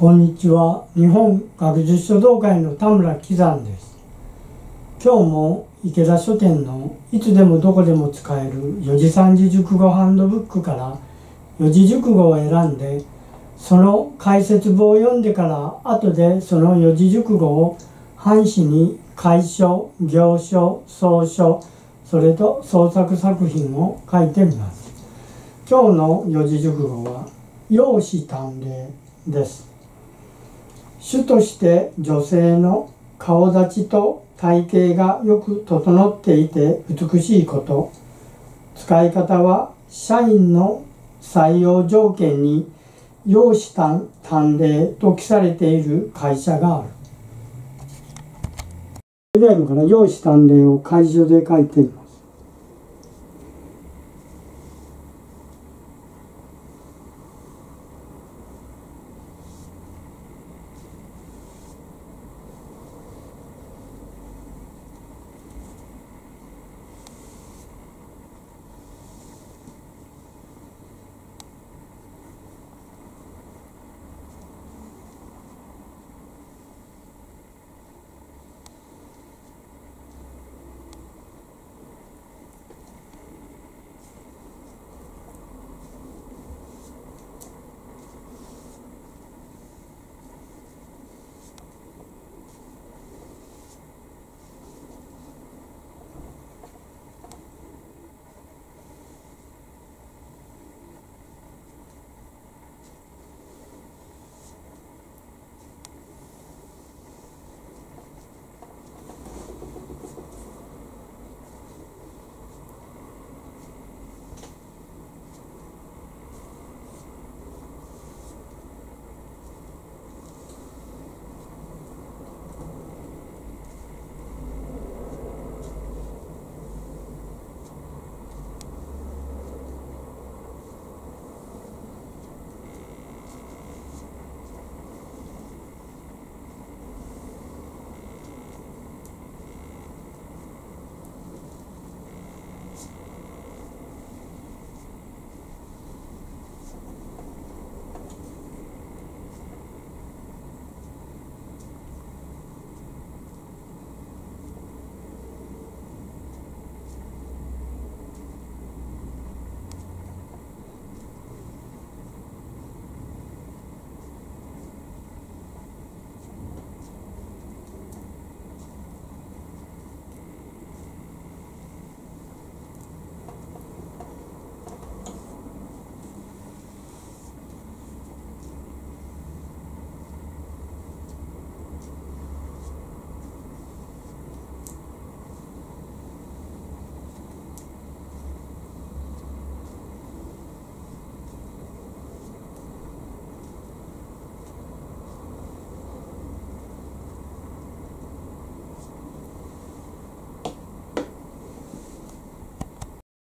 こんにちは。日本学術書道会の田村喜山です。今日も池田書店のいつでもどこでも使える四字三字熟語ハンドブックから四字熟語を選んでその解説文を読んでから後でその四字熟語を半紙に楷書、行書、草書、それと創作作品を書いてみます。今日の四字熟語は容姿端麗です。主として女性の顔立ちと体型がよく整っていて美しいこと。使い方は社員の採用条件に容姿端麗と記されている会社がある。それでは今から容姿端麗を会場で書いてみます。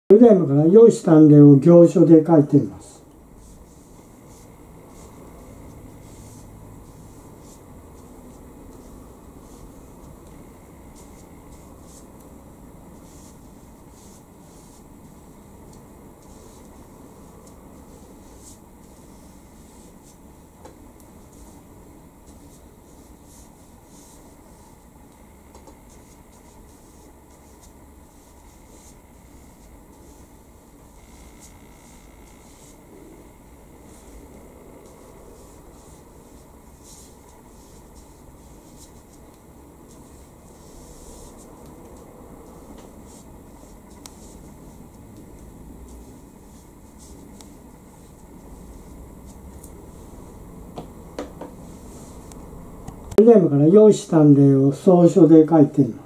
以前から用紙鍛錬を行書で書いています。以前から用意したんでを草書で書いてるの。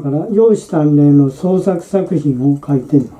す今から陽子鍛錬の創作作品を書いてみます